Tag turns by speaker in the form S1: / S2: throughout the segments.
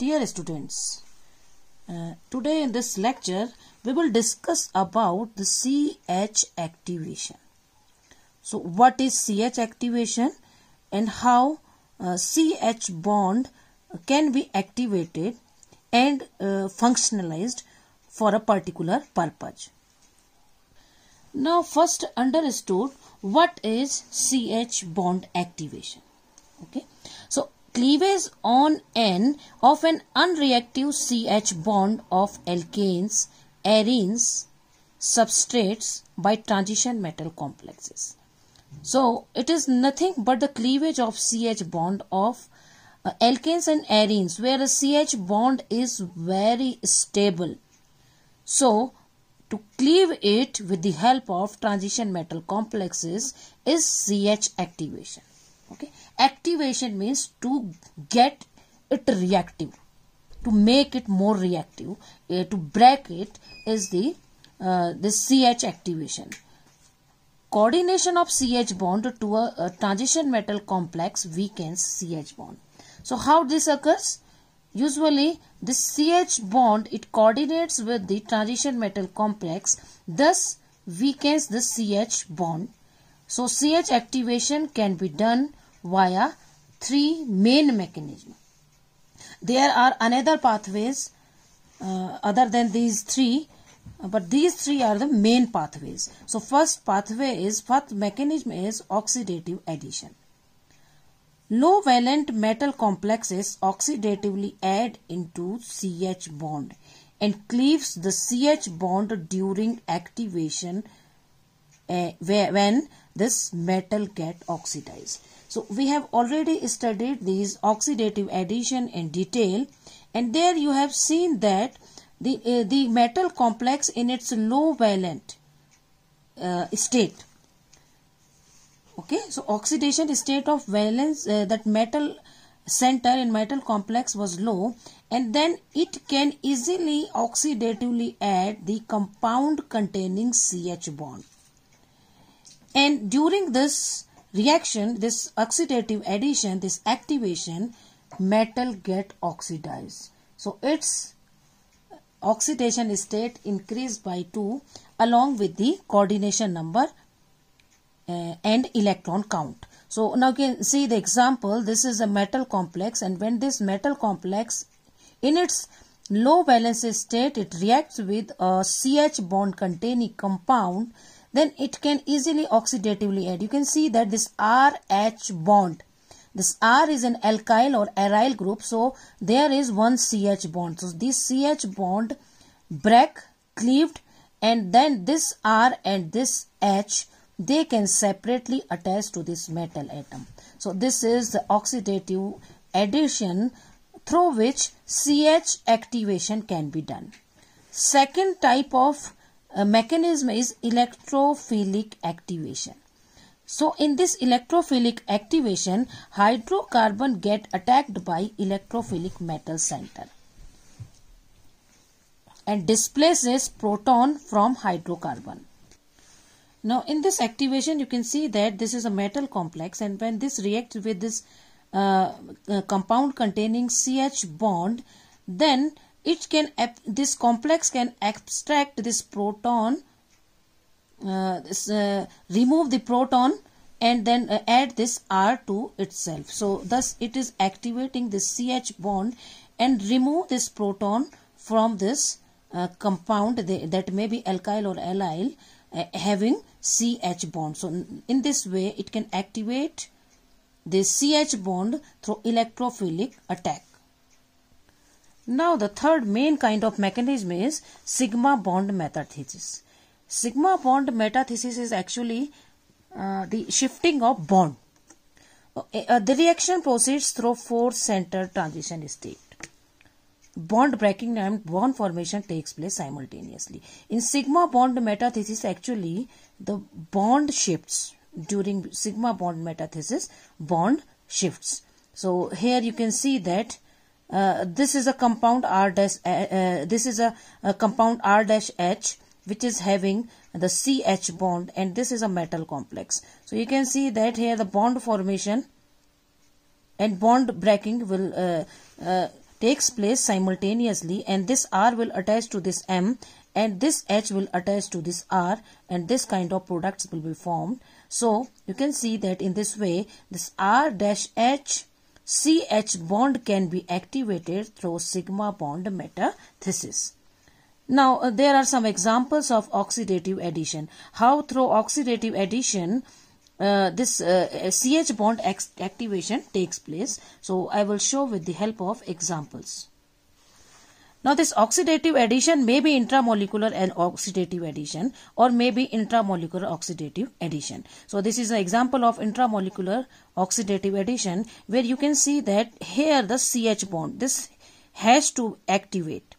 S1: Dear students, uh, today in this lecture we will discuss about the CH activation. So what is CH activation and how uh, CH bond can be activated and uh, functionalized for a particular purpose. Now first understood what is CH bond activation. Okay. Cleavage on N of an unreactive CH bond of alkanes, arenes, substrates by transition metal complexes. So it is nothing but the cleavage of CH bond of uh, alkanes and arenes where the CH bond is very stable. So to cleave it with the help of transition metal complexes is CH activation. Okay, activation means to get it reactive, to make it more reactive, uh, to break it is the uh, the CH activation. Coordination of CH bond to a, a transition metal complex weakens CH bond. So how this occurs? Usually this CH bond it coordinates with the transition metal complex thus weakens the CH bond. So CH activation can be done via three main mechanisms. There are another pathways uh, other than these three but these three are the main pathways. So first pathway is first mechanism is oxidative addition. Low valent metal complexes oxidatively add into CH bond and cleaves the CH bond during activation uh, when this metal get oxidized. So we have already studied these oxidative addition in detail and there you have seen that the, uh, the metal complex in its low valent uh, state. Okay? So oxidation state of valence uh, that metal center in metal complex was low and then it can easily oxidatively add the compound containing CH bond. And during this reaction this oxidative addition this activation metal get oxidized so its oxidation state increased by 2 along with the coordination number uh, and electron count. So now you can see the example. This is a metal complex and when this metal complex in its low valence state it reacts with a CH bond containing compound then it can easily oxidatively add. You can see that this RH bond this R is an alkyl or aryl group so there is one CH bond. So this CH bond break cleaved and then this R and this H they can separately attach to this metal atom. So this is the oxidative addition through which CH activation can be done. Second type of uh, mechanism is electrophilic activation. So in this electrophilic activation, hydrocarbon get attacked by electrophilic metal center and displaces proton from hydrocarbon. Now in this activation you can see that this is a metal complex and when this reacts with this uh, uh, compound containing CH bond then it can this complex can abstract this proton uh, this, uh, remove the proton and then uh, add this R to itself. So thus it is activating this CH bond and remove this proton from this uh, compound that may be alkyl or allyl uh, having CH bond. So in this way it can activate the CH bond through electrophilic attack. Now the third main kind of mechanism is sigma bond metathesis. Sigma bond metathesis is actually uh, the shifting of bond. Uh, uh the reaction proceeds through four center transition state bond breaking and bond formation takes place simultaneously. In sigma bond metathesis, actually, the bond shifts during sigma bond metathesis, bond shifts. So here you can see that uh, this is a compound R dash, uh, uh, this is a, a compound R dash H which is having the CH bond and this is a metal complex. So you can see that here the bond formation and bond breaking will uh, uh, takes place simultaneously and this R will attach to this M and this H will attach to this R and this kind of products will be formed. So you can see that in this way this R dash H CH bond can be activated through sigma bond metathesis. Now uh, there are some examples of oxidative addition. How through oxidative addition uh, this uh, CH bond activation takes place. So I will show with the help of examples. Now this oxidative addition may be intramolecular and oxidative addition or may be intramolecular oxidative addition. So this is an example of intramolecular oxidative addition where you can see that here the CH bond this has to activate.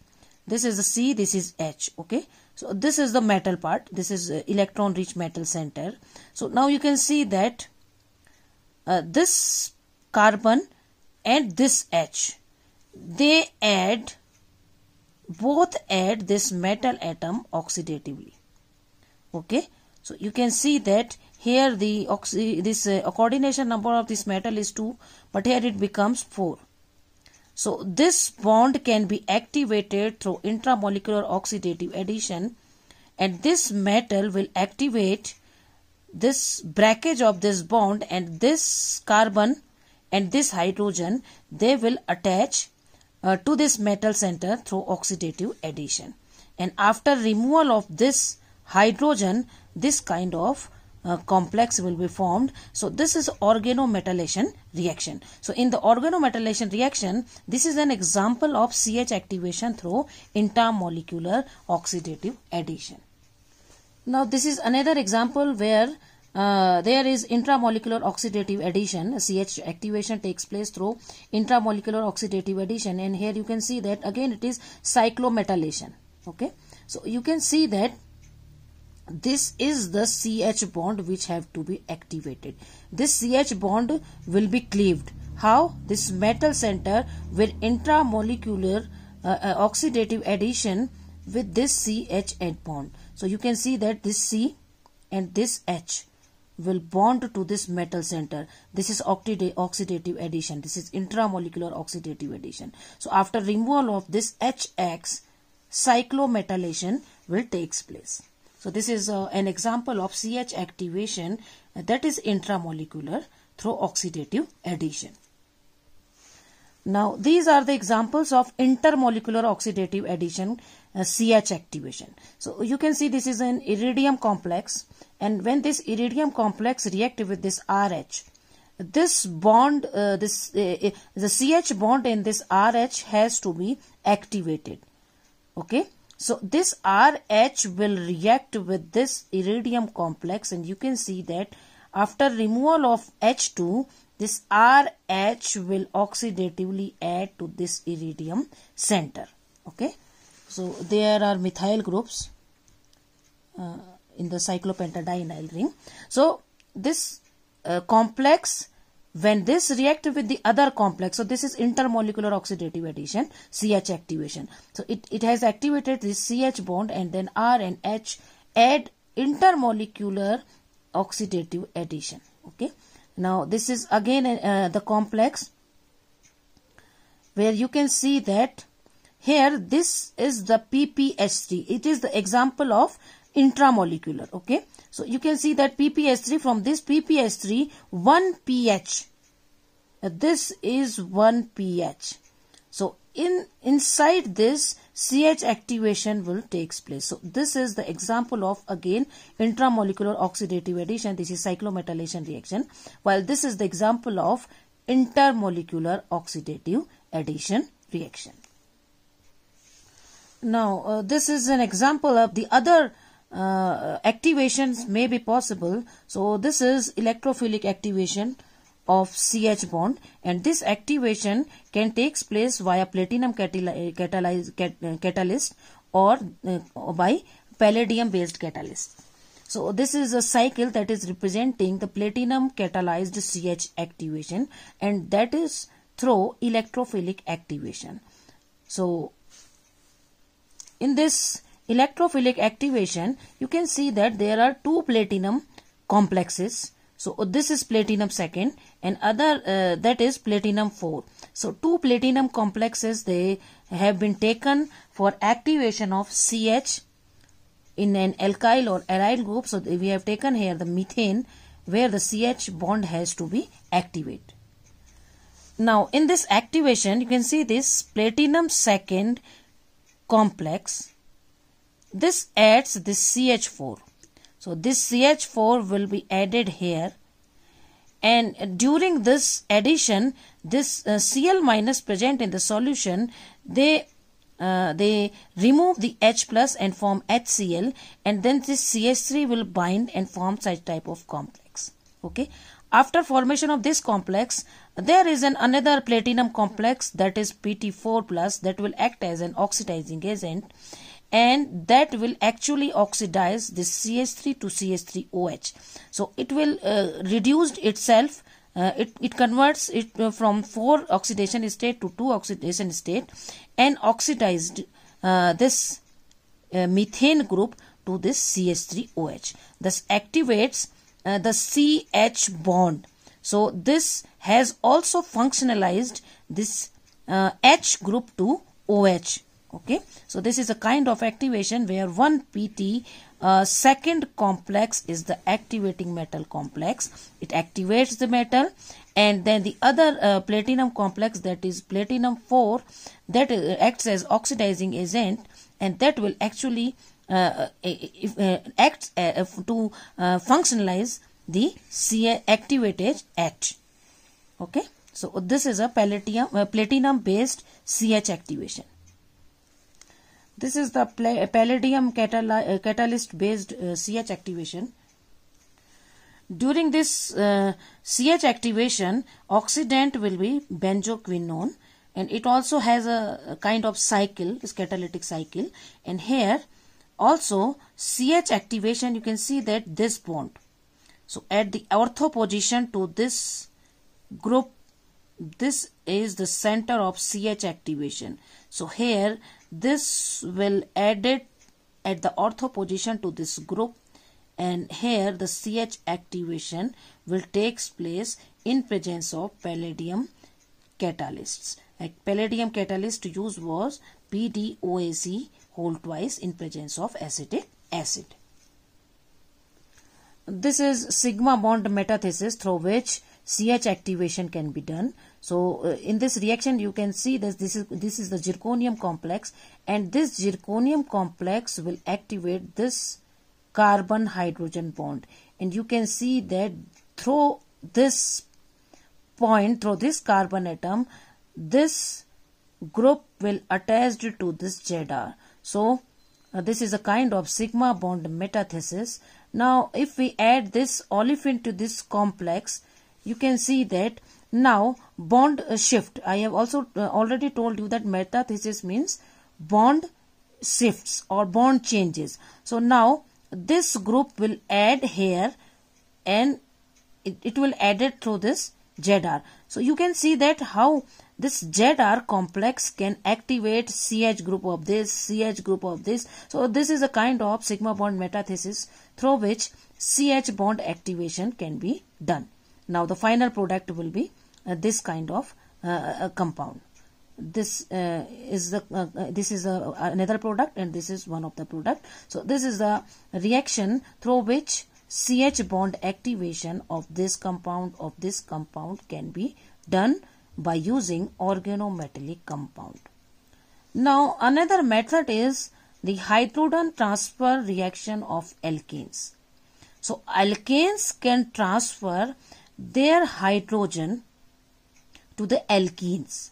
S1: This is the C, this is H, okay. So this is the metal part, this is electron rich metal center. So now you can see that uh, this carbon and this H, they add both add this metal atom oxidatively. Okay? So you can see that here the oxy this uh, coordination number of this metal is 2 but here it becomes 4 so this bond can be activated through intramolecular oxidative addition and this metal will activate this breakage of this bond and this carbon and this hydrogen. They will attach uh, to this metal center through oxidative addition. And after removal of this hydrogen, this kind of uh, complex will be formed. So this is organometallation reaction. So in the organometallation reaction, this is an example of CH activation through intermolecular oxidative addition. Now this is another example where uh, there is intramolecular oxidative addition. CH activation takes place through intramolecular oxidative addition. And here you can see that again it is cyclometallation. Okay? So you can see that this is the CH bond which have to be activated. This CH bond will be cleaved. How? This metal center with intramolecular uh, uh, oxidative addition with this CH bond. So you can see that this C and this H will bond to this metal center. This is oxidative addition. This is intramolecular oxidative addition. So after removal of this HX, cyclometallation will takes place. So this is uh, an example of CH activation that is intramolecular through oxidative addition. Now these are the examples of intermolecular oxidative addition uh, CH activation. So you can see this is an iridium complex and when this iridium complex react with this RH this bond uh, this uh, uh the CH bond in this RH has to be activated. Okay? So this RH will react with this iridium complex and you can see that after removal of H2 this RH will oxidatively add to this iridium center. Okay so there are methyl groups uh, in the cyclopentadienyl ring. So this uh, complex when this react with the other complex so this is intermolecular oxidative addition CH activation. So it, it has activated this CH bond and then R and H add intermolecular oxidative addition. Okay? Now this is again uh, the complex where you can see that here this is the PPH3. It is the example of intramolecular. Okay. So you can see that PPH3 from this PPH3 1 pH. This is 1 pH. So in inside this CH activation will takes place. So this is the example of again intramolecular oxidative addition. This is cyclometallation reaction. While this is the example of intermolecular oxidative addition reaction. Now, uh, this is an example of the other uh, activations may be possible. So, this is electrophilic activation of CH bond and this activation can takes place via platinum catalyst, catalyst or uh, by palladium based catalyst. So this is a cycle that is representing the platinum catalyzed CH activation and that is through electrophilic activation. So in this electrophilic activation, you can see that there are two platinum complexes. So this is platinum second and other uh, that is platinum 4. So two platinum complexes they have been taken for activation of CH in an alkyl or aryl group. So we have taken here the methane where the CH bond has to be activated. Now in this activation you can see this platinum second complex. This adds this CH4. So this CH4 will be added here and during this addition this uh, Cl minus present in the solution they uh, they remove the H plus and form HCl and then this CH3 will bind and form such type of complex. Okay. After formation of this complex, there is an another platinum complex that is PT4 plus that will act as an oxidizing agent and that will actually oxidize this CH3 to CH3OH. So it will uh, reduce itself uh, it, it converts it uh, from 4 oxidation state to 2 oxidation state and oxidized uh, this uh, methane group to this CH3OH. Thus activates uh, the CH bond. So this has also functionalized this uh, H group to OH. Okay. So this is a kind of activation where one PT uh, second complex is the activating metal complex. It activates the metal and then the other uh, platinum complex that is platinum 4 that uh, acts as oxidizing agent and that will actually uh, if, uh, acts uh, to functionalize the C activated H. Okay. So this is a platinum, platinum based CH activation. This is the palladium uh, catalyst based uh, CH activation. During this uh, CH activation, oxidant will be benzoquinone and it also has a, a kind of cycle, this catalytic cycle. And here also CH activation, you can see that this bond. So at the ortho position to this group, this is the center of CH activation. So here this will add it at the ortho position to this group and here the CH activation will takes place in presence of palladium catalysts. A palladium catalyst used was PDOAC whole twice in presence of acetic acid. This is sigma bond metathesis through which CH activation can be done. So uh, in this reaction you can see that this is this is the zirconium complex and this zirconium complex will activate this carbon hydrogen bond and you can see that through this point through this carbon atom this group will attached to this ZR. So uh, this is a kind of sigma bond metathesis. Now if we add this olefin to this complex you can see that now bond shift i have also uh, already told you that metathesis means bond shifts or bond changes so now this group will add here and it, it will add it through this ZR. So you can see that how this ZR complex can activate CH group of this, CH group of this. So this is a kind of sigma bond metathesis through which CH bond activation can be done. Now the final product will be uh, this kind of uh, compound. This uh, is the uh, uh, this is a, another product and this is one of the product. So this is the reaction through which CH bond activation of this compound of this compound can be done by using organometallic compound. Now another method is the hydrogen transfer reaction of alkanes. So alkanes can transfer their hydrogen to the alkenes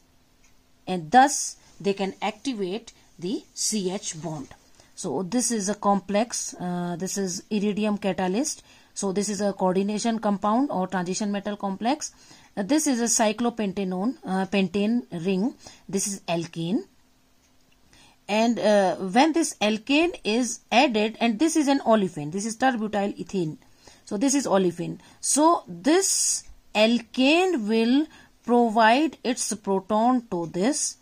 S1: and thus they can activate the CH bond. So this is a complex, uh, this is iridium catalyst. So this is a coordination compound or transition metal complex. Uh, this is a cyclopentanone, uh, pentane ring. This is alkane. And uh, when this alkane is added and this is an olefin, this is tert-butyl ethene so this is olefin. So this alkane will provide its proton to this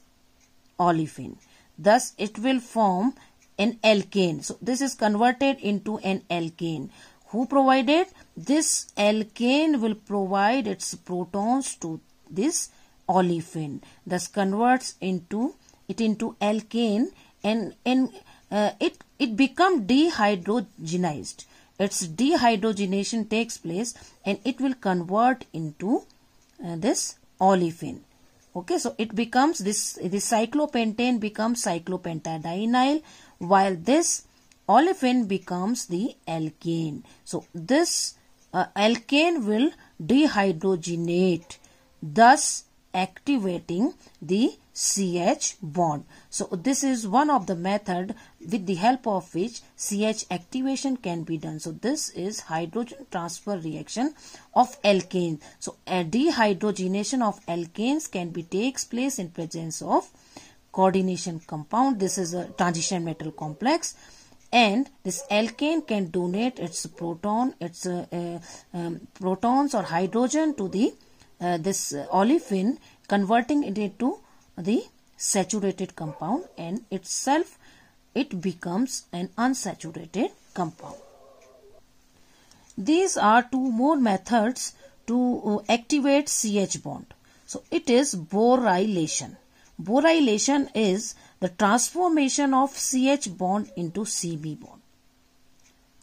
S1: olefin. Thus it will form an alkane. So this is converted into an alkane who provided? This alkane will provide its protons to this olefin thus converts into it into alkane and, and uh, it it become dehydrogenized. Its dehydrogenation takes place and it will convert into uh, this olefin. Okay so it becomes this the cyclopentane becomes cyclopentadienyl while this olefin becomes the alkane so this uh, alkane will dehydrogenate thus activating the CH bond. So this is one of the method with the help of which CH activation can be done. So this is hydrogen transfer reaction of alkane. So a dehydrogenation of alkanes can be takes place in presence of coordination compound. This is a transition metal complex and this alkane can donate its proton its uh, uh, um, protons or hydrogen to the uh, this olefin converting it into the saturated compound and itself it becomes an unsaturated compound. These are two more methods to uh, activate CH bond. So it is borylation. Borylation is the transformation of CH bond into CB bond.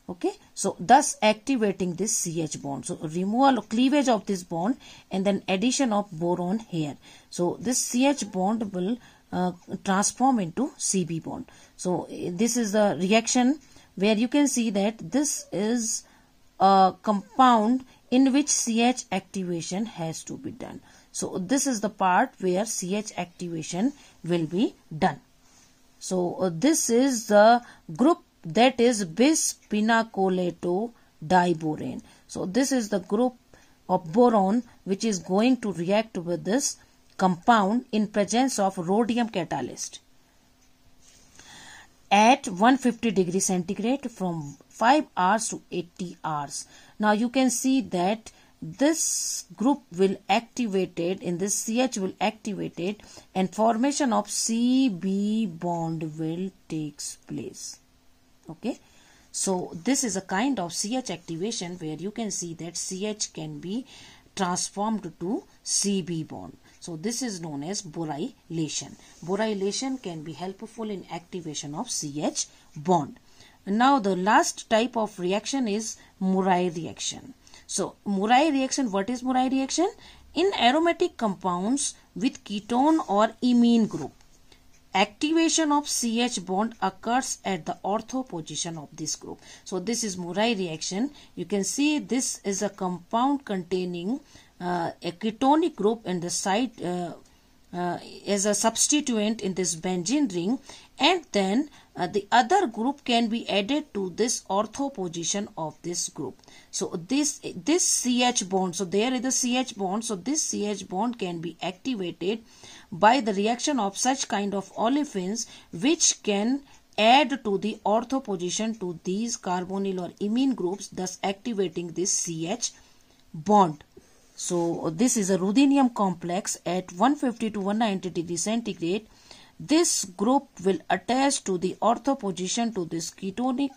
S1: Okay? So thus activating this ch bond. So removal cleavage of this bond and then addition of boron here. So this ch bond will uh, transform into cb bond. So this is the reaction where you can see that this is a compound in which ch activation has to be done so this is the part where ch activation will be done so uh, this is the group that is bis pinacolato diborane. So this is the group of boron which is going to react with this compound in presence of rhodium catalyst at 150 degree centigrade from 5 hours to 80 hours. Now you can see that this group will activated in this CH will activated and formation of CB bond will takes place okay so this is a kind of CH activation where you can see that CH can be transformed to CB bond. So this is known as borylation. Borylation can be helpful in activation of CH bond. Now the last type of reaction is Murai reaction. So Murai reaction, what is Murai reaction? In aromatic compounds with ketone or imine group, activation of CH bond occurs at the ortho position of this group. So this is Murai reaction. You can see this is a compound containing uh, a ketonic group in the site uh, uh, as a substituent in this benzene ring and then uh, the other group can be added to this ortho position of this group so this this ch bond so there is the ch bond so this ch bond can be activated by the reaction of such kind of olefins which can add to the ortho position to these carbonyl or imine groups thus activating this ch bond so this is a ruthenium complex at 150 to 190 degree centigrade. This group will attach to the ortho position to this ketonic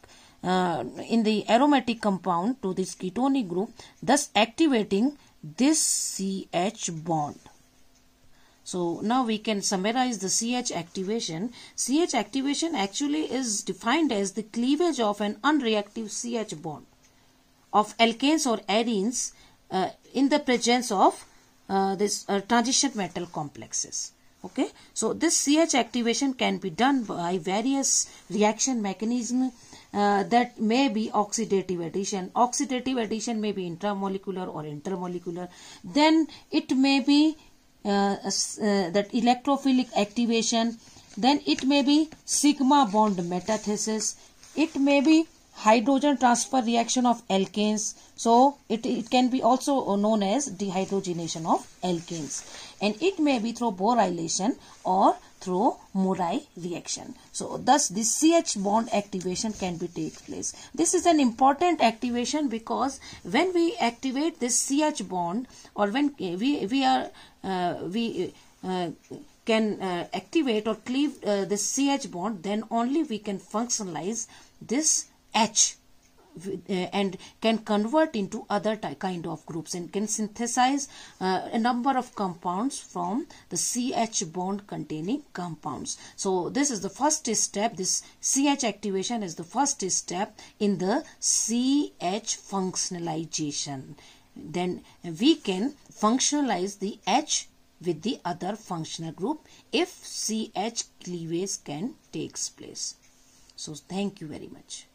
S1: uh, in the aromatic compound to this ketonic group thus activating this CH bond. So now we can summarize the CH activation. CH activation actually is defined as the cleavage of an unreactive CH bond of alkanes or arenes uh, in the presence of uh, this uh, transition metal complexes okay? So this ch activation can be done by various reaction mechanism uh, that may be oxidative addition. Oxidative addition may be intramolecular or intermolecular then it may be uh, uh, that electrophilic activation. Then it may be sigma bond metathesis. It may be hydrogen transfer reaction of alkanes. So it, it can be also known as dehydrogenation of alkanes and it may be through borylation or through Murai reaction. So thus this CH bond activation can be take place. This is an important activation because when we activate this CH bond or when we, we are uh, we uh, can uh, activate or cleave uh, this CH bond then only we can functionalize this H and can convert into other kind of groups and can synthesize uh, a number of compounds from the CH bond containing compounds. So this is the first step. This CH activation is the first step in the CH functionalization. Then we can functionalize the H with the other functional group if CH cleavage can takes place. So thank you very much.